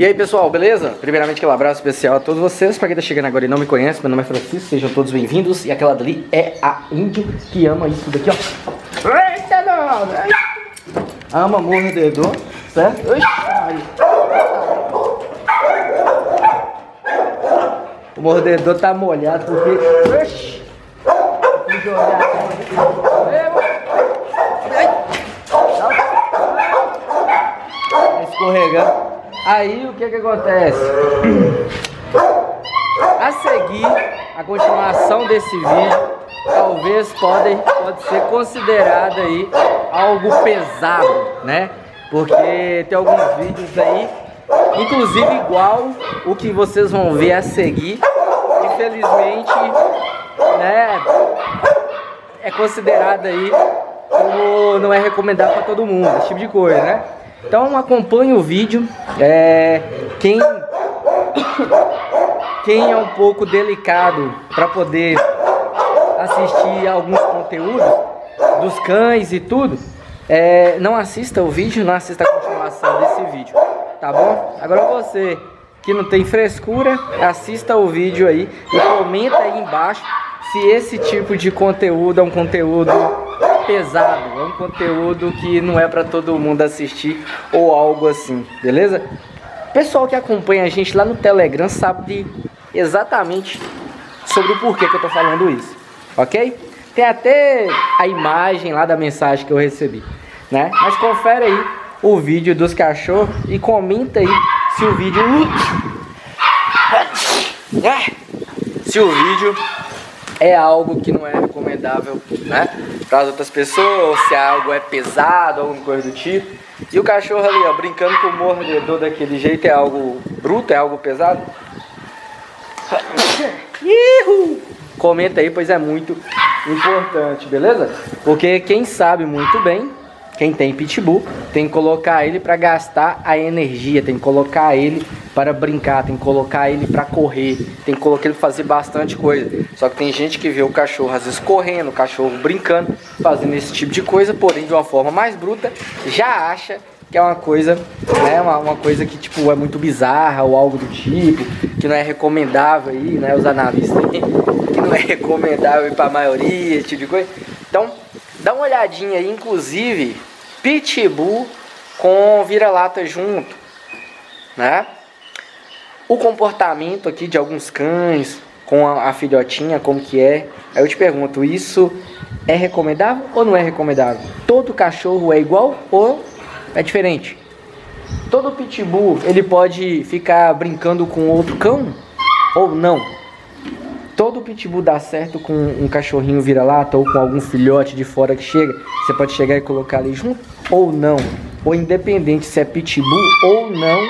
E aí pessoal, beleza? Primeiramente aquele abraço especial a todos vocês, pra quem tá chegando agora e não me conhece, meu nome é Francisco, sejam todos bem-vindos. E aquela dali é a índio que ama isso daqui, ó. Eita, não! Ama mordedor, certo? O mordedor tá molhado porque... Oxi. Jogar Tá escorregando. Aí o que que acontece? A seguir, a continuação desse vídeo, talvez pode, pode ser considerada aí algo pesado, né? Porque tem alguns vídeos aí, inclusive igual o que vocês vão ver a seguir, infelizmente, né? É considerado aí como não é recomendado para todo mundo, esse tipo de coisa, né? Então acompanhe o vídeo. É, quem, quem é um pouco delicado para poder assistir alguns conteúdos dos cães e tudo, é, não assista o vídeo, não assista a continuação desse vídeo, tá bom? Agora você que não tem frescura, assista o vídeo aí e comenta aí embaixo se esse tipo de conteúdo é um conteúdo pesado, é um conteúdo que não é para todo mundo assistir ou algo assim, beleza? Pessoal que acompanha a gente lá no Telegram sabe exatamente sobre o porquê que eu tô falando isso, ok? Tem até a imagem lá da mensagem que eu recebi, né? Mas confere aí o vídeo dos cachorros e comenta aí se o vídeo... Se o vídeo é algo que não é recomendável, né? Para as outras pessoas, se algo é pesado, alguma coisa do tipo. E o cachorro ali, ó, brincando com o mordedor daquele jeito, é algo bruto, é algo pesado? Comenta aí, pois é muito importante, beleza? Porque quem sabe muito bem quem tem pitbull tem que colocar ele para gastar a energia, tem que colocar ele para brincar, tem que colocar ele para correr, tem que colocar ele para fazer bastante coisa. Só que tem gente que vê o cachorro às vezes correndo, o cachorro brincando, fazendo esse tipo de coisa, porém de uma forma mais bruta, já acha que é uma coisa, né, uma, uma coisa que tipo é muito bizarra ou algo do tipo, que não é recomendável aí, né, os analistas que não é recomendável para a maioria, esse tipo de coisa. Então, dá uma olhadinha aí, inclusive, pitbull com vira-lata junto, né? O comportamento aqui de alguns cães com a, a, filhotinha, como que é? Aí eu te pergunto, isso é recomendável ou não é recomendável? Todo cachorro é igual ou é diferente? Todo pitbull, ele pode ficar brincando com outro cão ou não? Todo pitbull dá certo com um cachorrinho vira-lata ou com algum filhote de fora que chega, você pode chegar e colocar ali junto ou não. Ou independente se é pitbull ou não,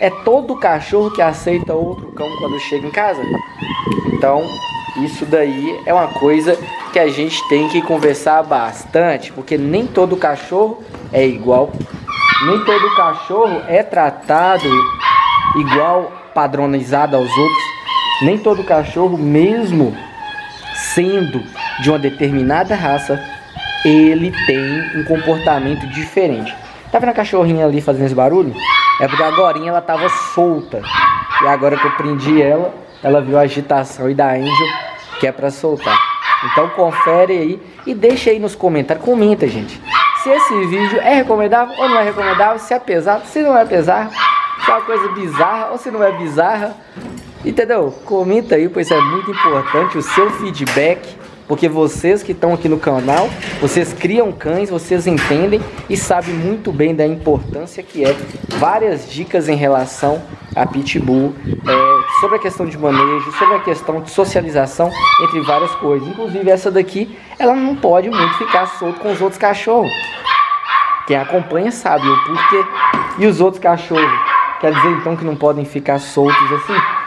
é todo cachorro que aceita outro cão quando chega em casa. Então, isso daí é uma coisa que a gente tem que conversar bastante, porque nem todo cachorro é igual, nem todo cachorro é tratado igual, padronizado aos outros. Nem todo cachorro, mesmo sendo de uma determinada raça, ele tem um comportamento diferente. Tá vendo a cachorrinha ali fazendo esse barulho? É porque agora ela tava solta. E agora que eu prendi ela, ela viu a agitação e da Angel que é para soltar. Então confere aí e deixa aí nos comentários. Comenta, gente. Se esse vídeo é recomendável ou não é recomendável, se é pesado, se não é pesado, se é uma coisa bizarra ou se não é bizarra. Entendeu? Comenta aí, pois é muito importante o seu feedback, porque vocês que estão aqui no canal, vocês criam cães, vocês entendem e sabem muito bem da importância que é várias dicas em relação a pitbull, é, sobre a questão de manejo, sobre a questão de socialização, entre várias coisas. Inclusive essa daqui, ela não pode muito ficar solto com os outros cachorros. Quem acompanha sabe o porquê. E os outros cachorros, quer dizer então que não podem ficar soltos assim?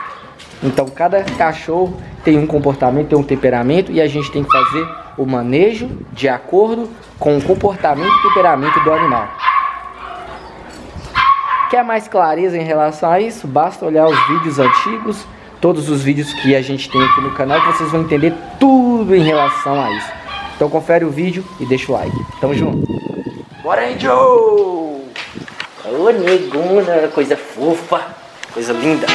Então cada cachorro tem um comportamento, tem um temperamento e a gente tem que fazer o manejo de acordo com o comportamento e temperamento do animal. Quer mais clareza em relação a isso? Basta olhar os vídeos antigos, todos os vídeos que a gente tem aqui no canal, que vocês vão entender tudo em relação a isso. Então confere o vídeo e deixa o like. Tamo junto. Bora, Angel! Ô, negona, coisa fofa, coisa linda.